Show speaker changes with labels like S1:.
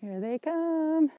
S1: Here they come.